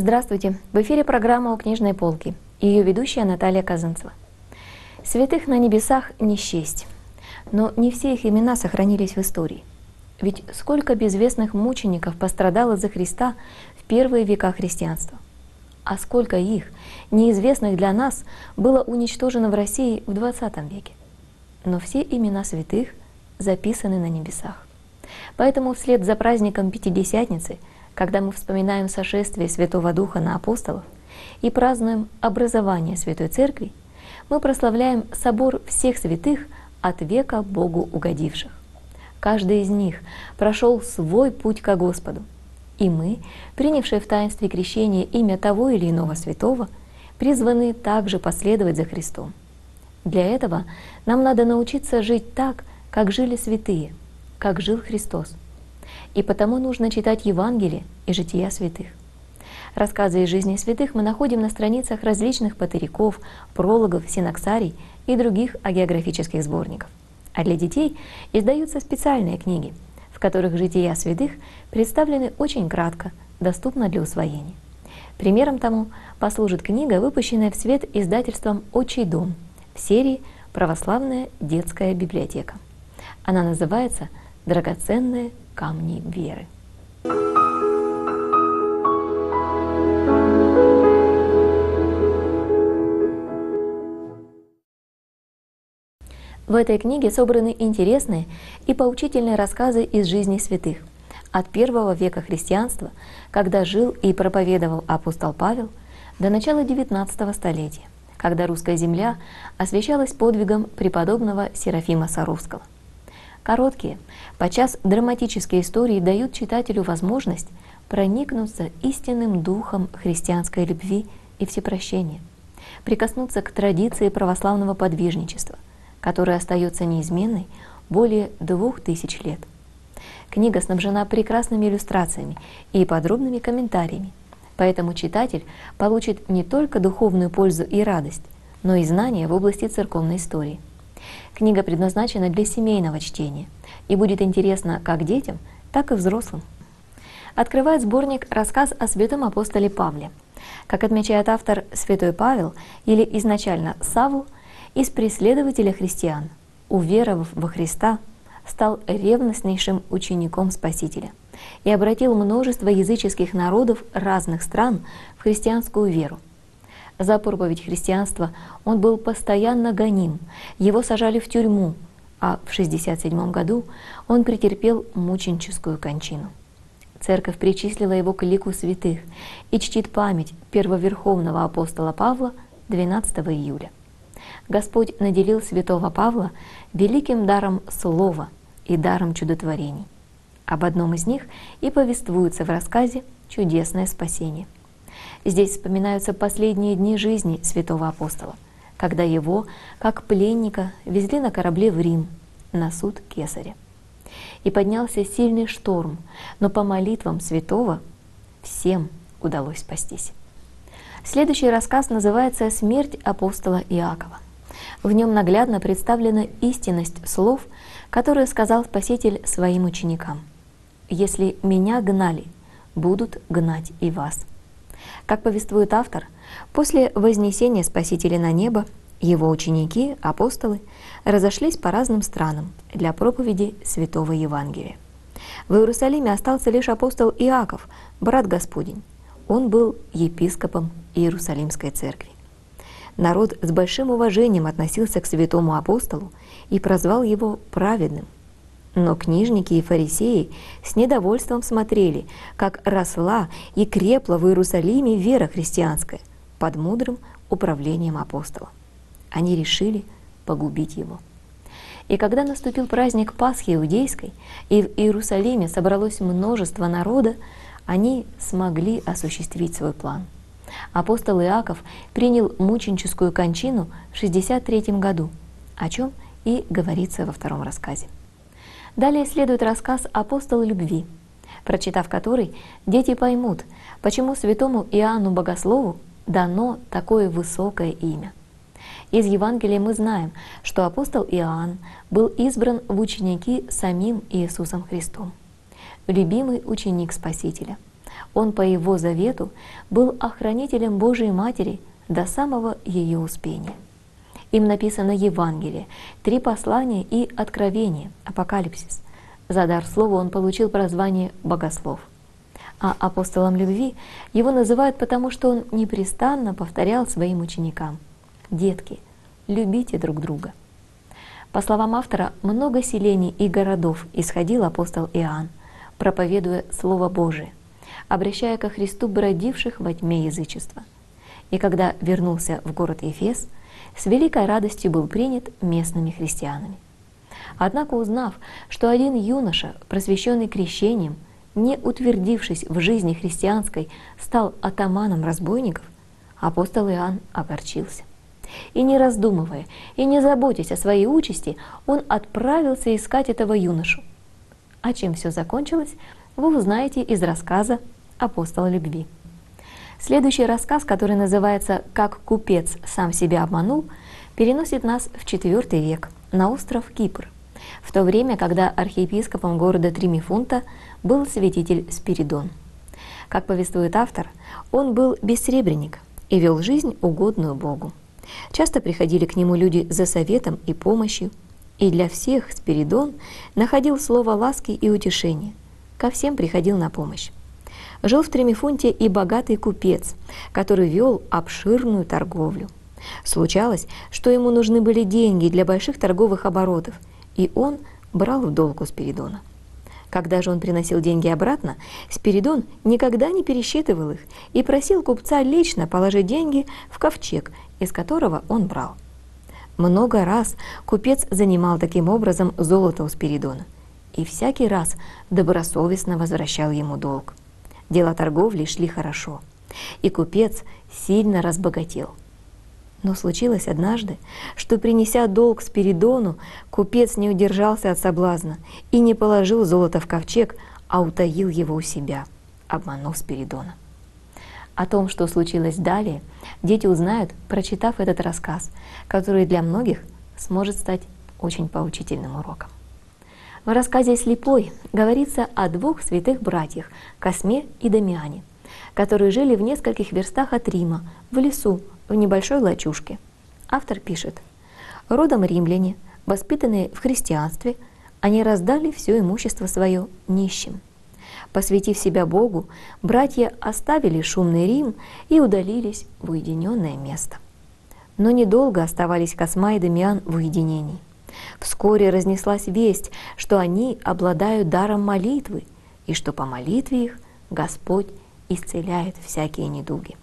Здравствуйте! В эфире программа «У книжной полки» ее ведущая Наталья Казанцева. Святых на небесах не счесть, но не все их имена сохранились в истории. Ведь сколько безвестных мучеников пострадало за Христа в первые века христианства, а сколько их, неизвестных для нас, было уничтожено в России в XX веке. Но все имена святых записаны на небесах. Поэтому вслед за праздником Пятидесятницы – когда мы вспоминаем сошествие Святого Духа на апостолов и празднуем образование Святой Церкви, мы прославляем собор всех святых от века Богу угодивших. Каждый из них прошел свой путь ко Господу, и мы, принявшие в таинстве крещения имя того или иного святого, призваны также последовать за Христом. Для этого нам надо научиться жить так, как жили святые, как жил Христос – и потому нужно читать Евангелие и жития святых. Рассказы из жизни святых мы находим на страницах различных патериков, прологов, синоксарий и других агеографических сборников. А для детей издаются специальные книги, в которых жития святых представлены очень кратко, доступно для усвоения. Примером тому послужит книга, выпущенная в свет издательством «Отчий дом» в серии «Православная детская библиотека». Она называется «Драгоценные камни веры. В этой книге собраны интересные и поучительные рассказы из жизни святых от первого века христианства, когда жил и проповедовал апостол Павел, до начала XIX столетия, когда русская земля освящалась подвигом преподобного Серафима Саровского – Короткие, подчас драматические истории дают читателю возможность проникнуться истинным духом христианской любви и всепрощения, прикоснуться к традиции православного подвижничества, которая остается неизменной более двух тысяч лет. Книга снабжена прекрасными иллюстрациями и подробными комментариями, поэтому читатель получит не только духовную пользу и радость, но и знания в области церковной истории. Книга предназначена для семейного чтения и будет интересна как детям, так и взрослым. Открывает сборник рассказ о святом апостоле Павле. Как отмечает автор Святой Павел или изначально Савл, из преследователя христиан, уверовав во Христа, стал ревностнейшим учеником Спасителя и обратил множество языческих народов разных стран в христианскую веру – за проповедь христианства он был постоянно гоним, его сажали в тюрьму, а в 67 году он претерпел мученическую кончину. Церковь причислила его к лику святых и чтит память первоверховного апостола Павла 12 июля. Господь наделил святого Павла великим даром слова и даром чудотворений. Об одном из них и повествуется в рассказе «Чудесное спасение». Здесь вспоминаются последние дни жизни святого апостола, когда его, как пленника, везли на корабле в Рим на суд кесаря. И поднялся сильный шторм, но по молитвам святого всем удалось спастись. Следующий рассказ называется «Смерть апостола Иакова». В нем наглядно представлена истинность слов, которые сказал Спаситель своим ученикам. «Если меня гнали, будут гнать и вас». Как повествует автор, после вознесения Спасителя на небо его ученики, апостолы, разошлись по разным странам для проповеди Святого Евангелия. В Иерусалиме остался лишь апостол Иаков, брат Господень. Он был епископом Иерусалимской церкви. Народ с большим уважением относился к святому апостолу и прозвал его праведным – но книжники и фарисеи с недовольством смотрели, как росла и крепла в Иерусалиме вера христианская под мудрым управлением апостола. Они решили погубить его. И когда наступил праздник Пасхи Иудейской, и в Иерусалиме собралось множество народа, они смогли осуществить свой план. Апостол Иаков принял мученическую кончину в 63 году, о чем и говорится во втором рассказе. Далее следует рассказ «Апостол любви», прочитав который, дети поймут, почему святому Иоанну Богослову дано такое высокое имя. Из Евангелия мы знаем, что апостол Иоанн был избран в ученики самим Иисусом Христом. Любимый ученик Спасителя. Он по его завету был охранителем Божией Матери до самого ее успения. Им написано Евангелие, три послания и Откровение, Апокалипсис. За дар слова он получил прозвание «богослов». А апостолом любви его называют потому, что он непрестанно повторял своим ученикам «Детки, любите друг друга». По словам автора, много селений и городов исходил апостол Иоанн, проповедуя Слово Божие, обращая ко Христу бродивших во тьме язычества. И когда вернулся в город Ефес, с великой радостью был принят местными христианами. Однако узнав, что один юноша, просвещенный крещением, не утвердившись в жизни христианской, стал атаманом разбойников, апостол Иоанн огорчился. И не раздумывая, и не заботясь о своей участи, он отправился искать этого юношу. А чем все закончилось, вы узнаете из рассказа апостола любви. Следующий рассказ, который называется «Как купец сам себя обманул», переносит нас в IV век на остров Кипр, в то время, когда архиепископом города Тримифунта был святитель Спиридон. Как повествует автор, он был бессребренник и вел жизнь угодную Богу. Часто приходили к нему люди за советом и помощью, и для всех Спиридон находил слово ласки и утешения, ко всем приходил на помощь. Жил в Тремифунте и богатый купец, который вел обширную торговлю. Случалось, что ему нужны были деньги для больших торговых оборотов, и он брал в долг у Спиридона. Когда же он приносил деньги обратно, Спиридон никогда не пересчитывал их и просил купца лично положить деньги в ковчег, из которого он брал. Много раз купец занимал таким образом золото у Спиридона и всякий раз добросовестно возвращал ему долг. Дела торговли шли хорошо, и купец сильно разбогател. Но случилось однажды, что, принеся долг Спиридону, купец не удержался от соблазна и не положил золото в ковчег, а утаил его у себя, обманув Спиридона. О том, что случилось далее, дети узнают, прочитав этот рассказ, который для многих сможет стать очень поучительным уроком. В рассказе «Слепой» говорится о двух святых братьях – Косме и Дамиане, которые жили в нескольких верстах от Рима, в лесу, в небольшой лачушке. Автор пишет, «Родом римляне, воспитанные в христианстве, они раздали все имущество свое нищим. Посвятив себя Богу, братья оставили шумный Рим и удалились в уединенное место. Но недолго оставались Косма и Дамиан в уединении. Вскоре разнеслась весть, что они обладают даром молитвы, и что по молитве их Господь исцеляет всякие недуги.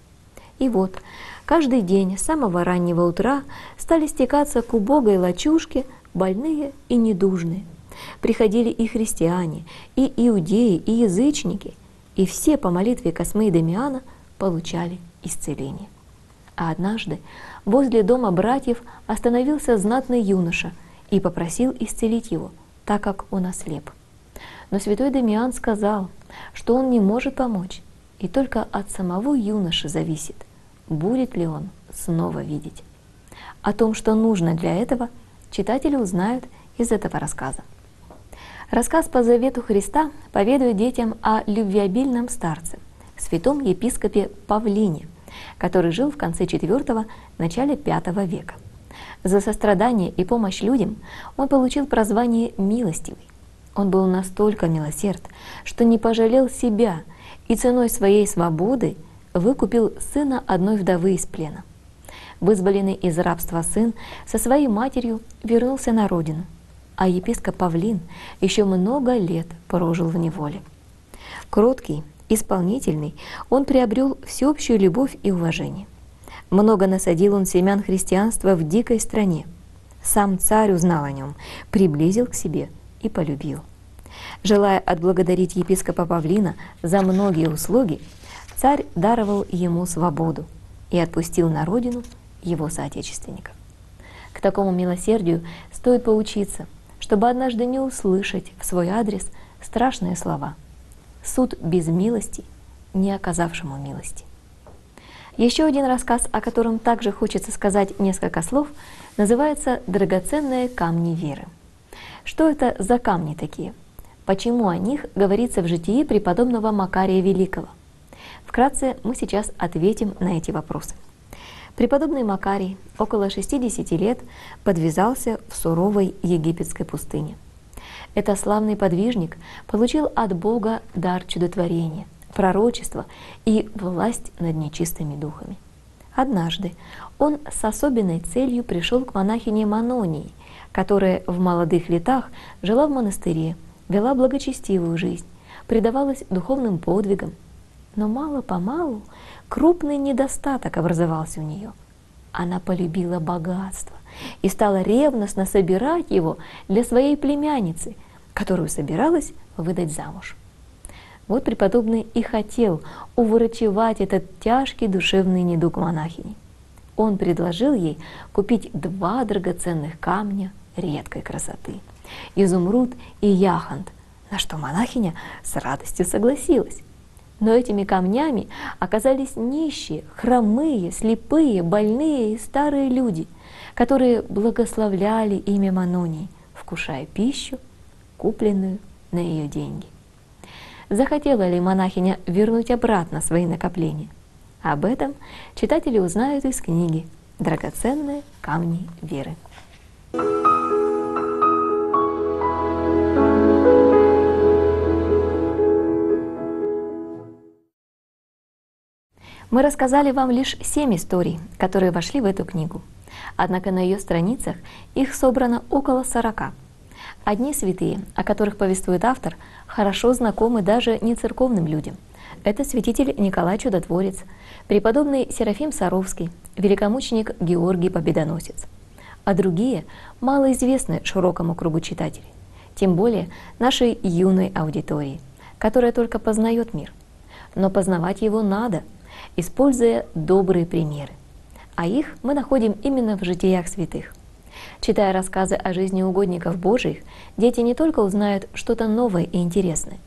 И вот, каждый день с самого раннего утра стали стекаться к убогой лачушке больные и недужные – Приходили и христиане, и иудеи, и язычники, и все по молитве Космы и Дамиана получали исцеление. А однажды возле дома братьев остановился знатный юноша и попросил исцелить его, так как он ослеп. Но святой Дамиан сказал, что он не может помочь, и только от самого юноши зависит, будет ли он снова видеть. О том, что нужно для этого, читатели узнают из этого рассказа. Рассказ по завету Христа поведает детям о любвеобильном старце, святом епископе Павлине, который жил в конце IV – начале V века. За сострадание и помощь людям он получил прозвание «милостивый». Он был настолько милосерд, что не пожалел себя и ценой своей свободы выкупил сына одной вдовы из плена. Вызволенный из рабства сын со своей матерью вернулся на родину – а епископ Павлин еще много лет прожил в неволе. Кроткий, исполнительный, он приобрел всеобщую любовь и уважение. Много насадил он семян христианства в дикой стране. Сам царь узнал о нем, приблизил к себе и полюбил. Желая отблагодарить епископа Павлина за многие услуги, царь даровал ему свободу и отпустил на родину его соотечественников. К такому милосердию стоит поучиться – чтобы однажды не услышать в свой адрес страшные слова. Суд без милости, не оказавшему милости. Еще один рассказ, о котором также хочется сказать несколько слов, называется «Драгоценные камни веры». Что это за камни такие? Почему о них говорится в житии преподобного Макария Великого? Вкратце мы сейчас ответим на эти вопросы. Преподобный Макарий около 60 лет подвязался в суровой египетской пустыне. Этот славный подвижник получил от Бога дар чудотворения, пророчества и власть над нечистыми духами. Однажды он с особенной целью пришел к монахине Манонии, которая в молодых летах жила в монастыре, вела благочестивую жизнь, предавалась духовным подвигам. Но мало-помалу крупный недостаток образовался у нее. Она полюбила богатство и стала ревностно собирать его для своей племянницы, которую собиралась выдать замуж. Вот преподобный и хотел уврачевать этот тяжкий душевный недуг монахини. Он предложил ей купить два драгоценных камня редкой красоты – изумруд и яхонт, на что монахиня с радостью согласилась. Но этими камнями оказались нищие, хромые, слепые, больные и старые люди, которые благословляли имя Манонии, вкушая пищу, купленную на ее деньги. Захотела ли монахиня вернуть обратно свои накопления? Об этом читатели узнают из книги «Драгоценные камни веры». Мы рассказали вам лишь семь историй, которые вошли в эту книгу. Однако на ее страницах их собрано около сорока. Одни святые, о которых повествует автор, хорошо знакомы даже не церковным людям. Это святитель Николай Чудотворец, преподобный Серафим Саровский, великомученик Георгий Победоносец. А другие малоизвестны широкому кругу читателей, тем более нашей юной аудитории, которая только познает мир. Но познавать его надо – используя добрые примеры. А их мы находим именно в житиях святых. Читая рассказы о жизни угодников Божьих, дети не только узнают что-то новое и интересное,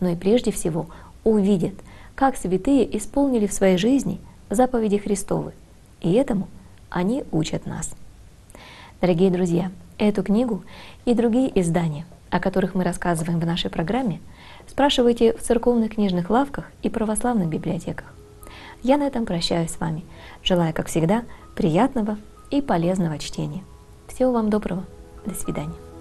но и прежде всего увидят, как святые исполнили в своей жизни заповеди Христовы. И этому они учат нас. Дорогие друзья, эту книгу и другие издания, о которых мы рассказываем в нашей программе, спрашивайте в церковных книжных лавках и православных библиотеках. Я на этом прощаюсь с вами, желая, как всегда, приятного и полезного чтения. Всего вам доброго. До свидания.